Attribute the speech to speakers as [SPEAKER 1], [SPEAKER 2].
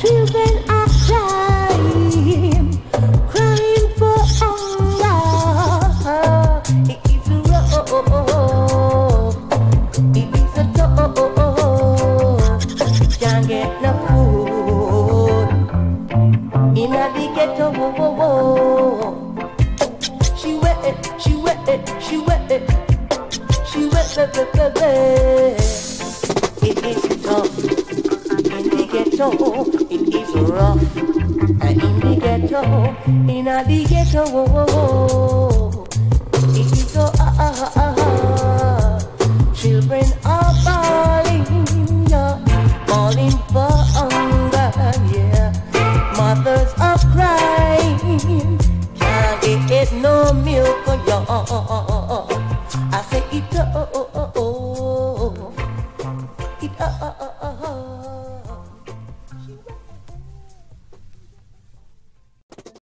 [SPEAKER 1] Children are crying, crying for hunger. It is rough. It is a tough. Can't get no food in a the ghetto. Whoa, whoa, whoa. She wet, she wet, she wet, she wet, baby, baby. It ghetto. It is rough in the ghetto. In the ghetto,